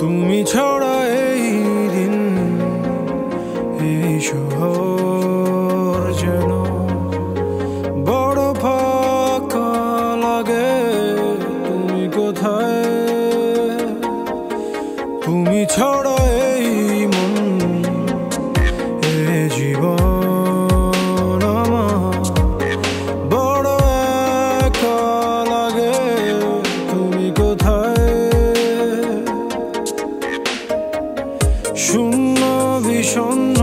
তুমি ছড়া এই দিন এই শহর জন্য,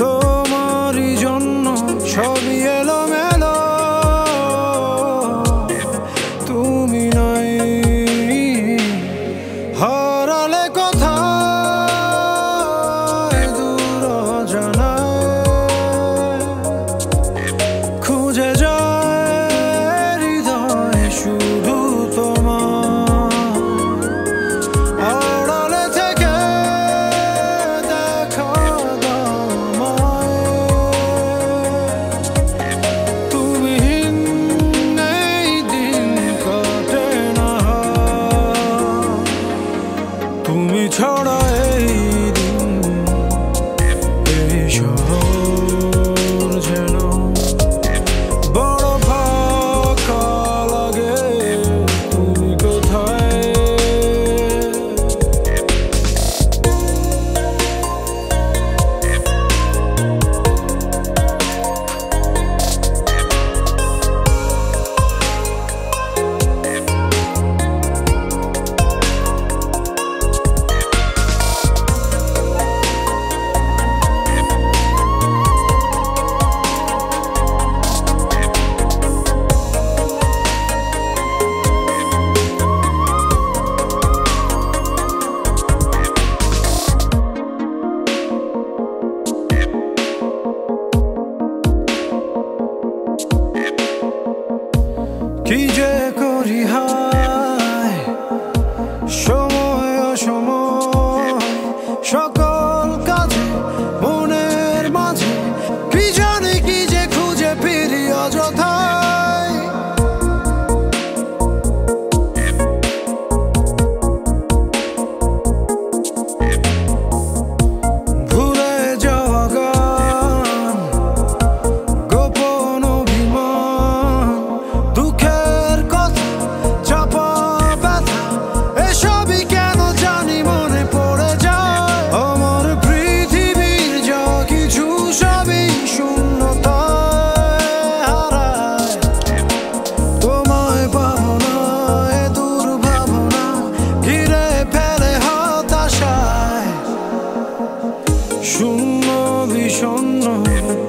তোমারই জন্য সবই এলো মেলো তুমি নাই হারালে কথা দূর জানা খুঁজে যায় হৃদয় সুর 拒绝。শূন্য বিষণ্ণ।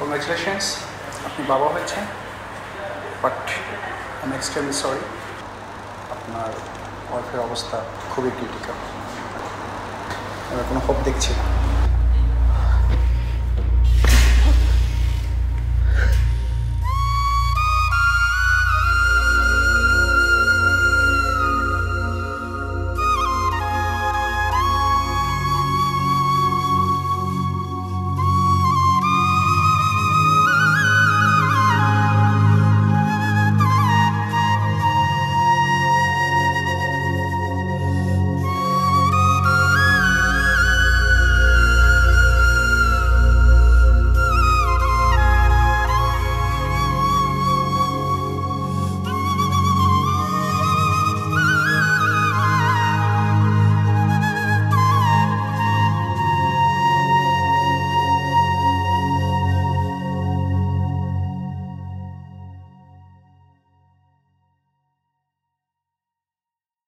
কংগ্রেচুলেশনস আপনি বাবা হয়েছেন বাট আমি এক্সট্রিমলি সরি আপনার ওয়াইফের অবস্থা খুবই ক্রিটিক্যাল আমরা কোনো হোপ দেখছি না।